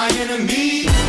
my enemy.